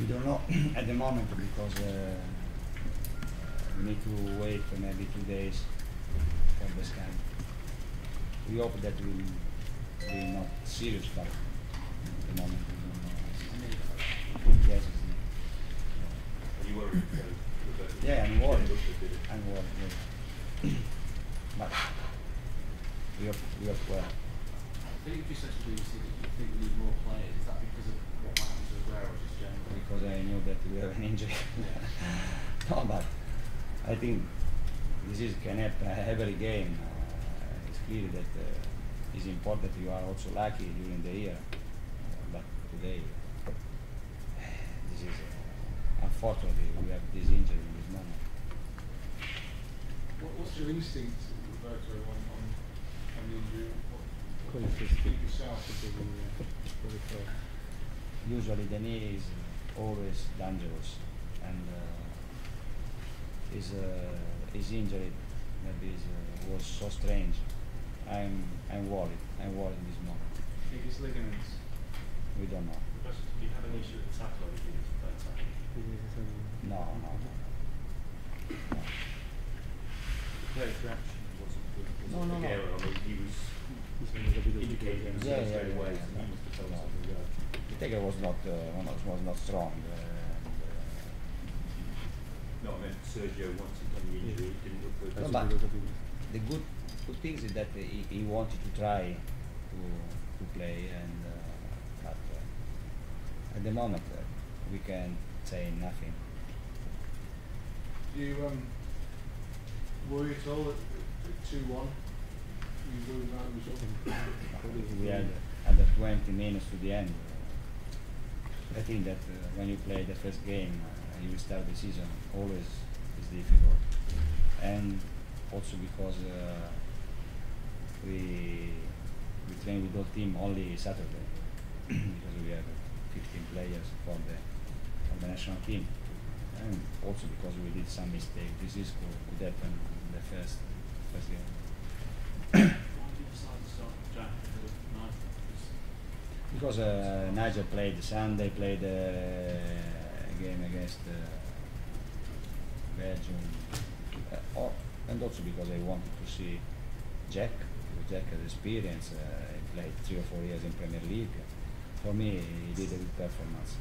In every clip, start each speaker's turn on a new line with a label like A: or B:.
A: We don't know at the moment because uh, we need to wait for maybe two days for the scan. We hope that will be not serious, but at the moment we don't know. Yes, it's
B: Are you worried?
A: Yeah, I'm worried.
B: Looked at it.
A: I'm worried. Yeah. but we hope, we hope well.
C: I think you just said to BBC that you think we need more players. Is that because of what happened to Aguero or just generally?
A: because I knew that we have an injury. no, but I think this is can happen every game. Uh, it's clear that uh, it's important that you are also lucky during the year, uh, but today this is uh, unfortunately we have this injury in this moment.
D: What, what's your instinct, Roberto, on, on, on the injury? What, what
E: Quite
D: do you
E: interesting.
D: yourself?
A: Usually the knee is always dangerous, and uh, his uh, his injury maybe is, uh, was so strange. I'm I'm worried. I'm worried in this moment.
C: think it's ligaments.
A: We don't know.
B: Because you have an issue with the tackle, I think, it's bad tackle.
A: No, no, no. no.
B: Player's reaction wasn't good. was
A: No,
B: it
A: no, no.
B: I mean, he was indicating himself
A: Yeah, yeah, yeah,
B: so
A: yeah.
B: he must have told
A: No.
B: Something to go.
A: The taker was not uh, was, was not strong. Uh,
B: No, I meant Sergio, once he done the injury, it didn't look good.
A: No, but the good good things is that he, he wanted to try to to play, and uh, but uh, at the moment uh, we can say nothing.
D: Do you um, worry at all at two one? You worried about the result?
A: we had under 20 minutes to the end. I think that uh, when you play the first game, uh, you start the season, always is difficult. And also because uh, we we train with the team only Saturday because we have 15 players for the for the national team, and also because we did some mistake. This is could, could happen in the first first game.
C: Because
A: uh, Nigel played Sunday, played uh, a game against uh, Belgium, uh, or, and also because I wanted to see Jack. Jack has experience. Uh, he played three or four years in Premier League. For me, he did a good performance.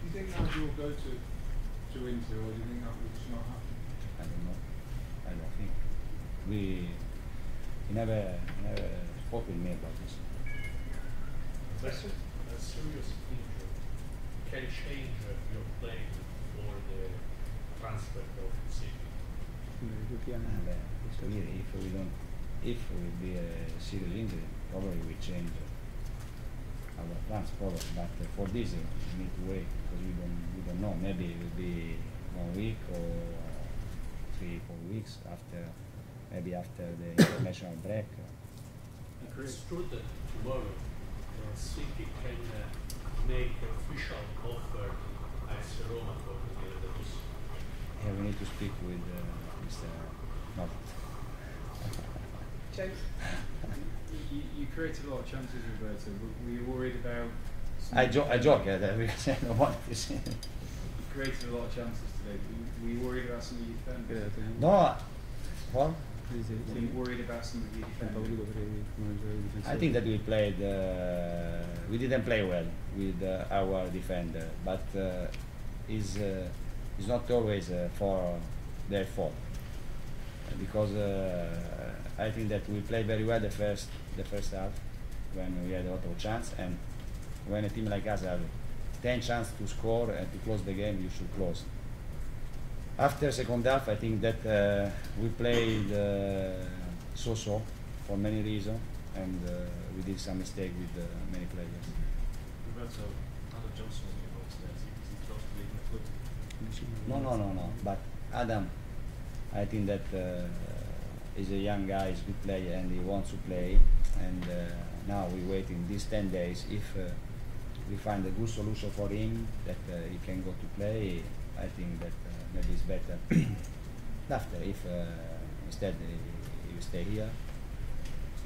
D: Do you think Nigel will go to, to Inter or do you think that will just not happen?
A: I don't know. I don't think we he never never spoke with me about this.
F: That's a, a serious injury can change uh, your playing or the transfer of the city.
A: And, uh, so here, if we don't, if we'll be a serious injury, probably we change uh, our plans, probably. But uh, for this, uh, we need to wait because we don't, we don't know. Maybe it will be one week or three, four weeks after, maybe after the international break.
F: It's true that tomorrow the city can uh, make official offer to AS Roma for De Rossi.
A: Yeah, we need to speak with uh, Mr. Not.
G: James, you, you created a lot of chances, Roberto. Were, were you worried about?
A: I, jo- I joke uh, that because I don't want to see.
G: You created a lot of chances today. Were you, worried about some of your defenders?
A: No, what?
G: Were you worried about some of your defenders?
A: I think that we played. Uh, we didn't play well with uh, our defender, but uh, is uh, is not always uh, for their fault. Because uh, I think that we played very well the first the first half when we had a lot of chance. And when a team like us have 10 chances to score and to close the game you should close after second half I think that uh, we played uh, so-so for many reasons and uh, we did some mistake with uh, many players
C: Roberto, Adam Johnson wasn't involved today, so he's close to leaving the club.
A: No, no, no, no. But Adam, I think that uh, he's a young guy, he's a good player, and he wants to play. And uh, now we wait in these 10 days. If uh, we find a good solution for him that uh, he can go to play, I think that uh, maybe it's better. After, if uh, instead he, he will stay here,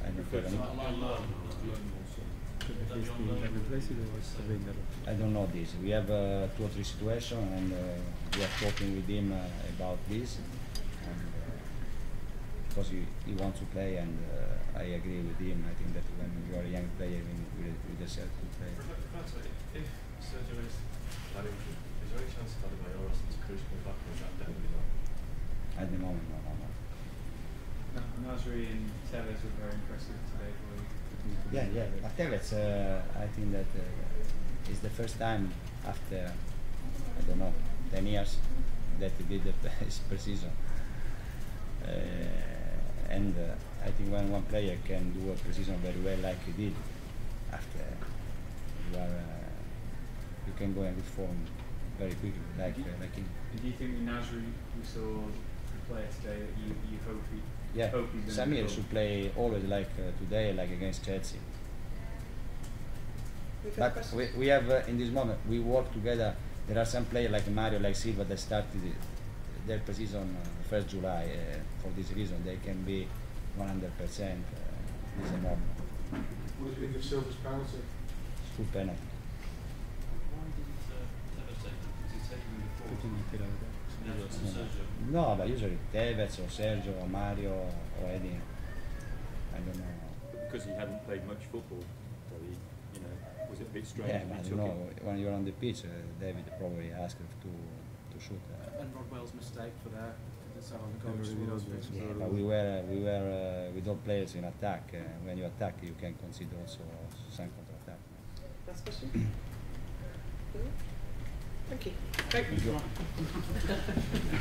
A: I don't,
B: Refer to
A: even-
B: that line loan,
G: London also.
B: Could be
G: He's
B: on
G: been
B: loan.
G: replaced or is Wenger?
A: I don't know this. We have uh, two or three situations, and uh, we are talking with him uh, about this, and, uh, because he, he wants to play, and uh, I agree with him. I think that when you are a young player, we, we, we deserve to play.
B: Roberto, if Sergio is that injured, is there any chance that Adebayor or Cruz comes back or is that definitely not?
A: At the moment, no, no, no.
G: Nasri and Tevez were very impressive today for you.
A: Yeah, yeah. But Tevez, uh, I think that uh, it's the first time after I don't know ten years that he did the, his pre-season. Uh, and uh, I think when one player can do a pre-season very well like he did, after you are uh, you can go in good form very quickly, like uh, like him.
G: And do you think with Nasri we saw the player today that you, you hope he
A: Yeah,
G: hope he's
A: Samir should play always like uh, today, like against Chelsea.
E: We've
A: But we, we have uh, in this moment we work together. There are some players like Mario, like Silva that started their position uh, first July. Uh, for this reason, they can be 100 percent. Uh, this is normal.
D: What do you think of Silva's penalty?
A: Full penalty.
C: Why didn't uh, Tevez take it? Because he's taken him before. Yeah,
A: No.
C: Sergio.
A: No, but usually Tevez or Sergio or Mario or Eddie. I don't know.
H: because he hadn't played much football, probably, you know, was it a bit strange?
A: Yeah,
H: that
A: but
H: he
A: you know
H: it?
A: when you're on the pitch, uh, David probably asked him to to shoot. Uh,
C: And Rodwell's mistake for that. That's how the
G: Never
C: goal
G: really knows
C: scores.
G: what's
A: Yeah, but we were we were uh, we don't play in attack. Uh, when you attack, you can consider also some counter attack.
E: Last question. Thank you.
A: Thank you.